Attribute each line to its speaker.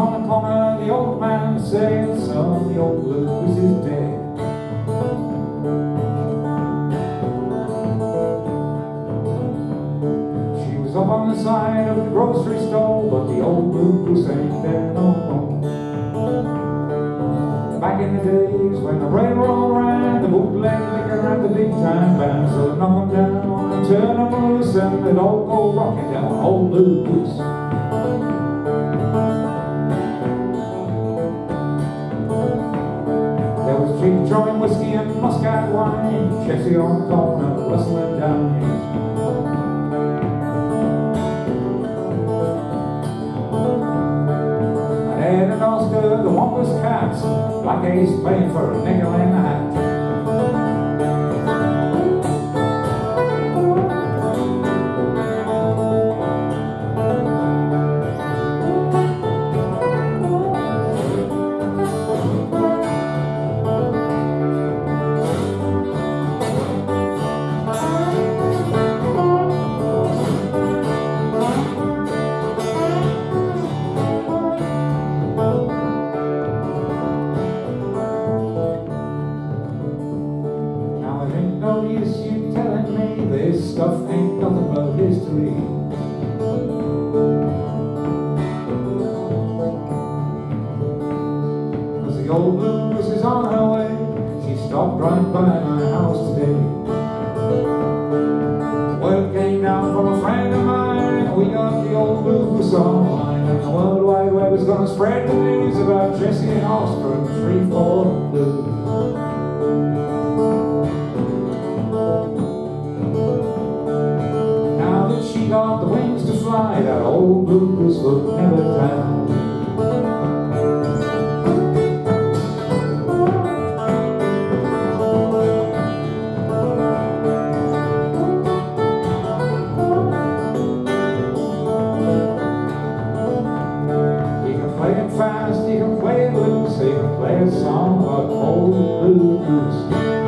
Speaker 1: On the corner, the old man saying, son, oh, the old blues is dead. She was up on the side of the grocery store, but the old blues ain't there no more. Back in the days when the railroad ran, the bootleg liquor and the big time band, so knock 'em down turn 'em loose and they'd all go rocking down old blues. Cheap drawing whiskey and Muscat wine. Jesse on the corner whistling down And Ed and Oscar, the Wampus Cats Black Ace playing for a nickel no use you telling me this stuff ain't nothing but history. Cause the old blues is on her way. She stopped right by my house today. Word came down from a friend of mine. We got the old blues online. And the World Wide Web is gonna spread the news about Jesse Oscar and Shreveport blues. Fly, that old blues can play it fast, you can play it loose, you can play a song of old blues.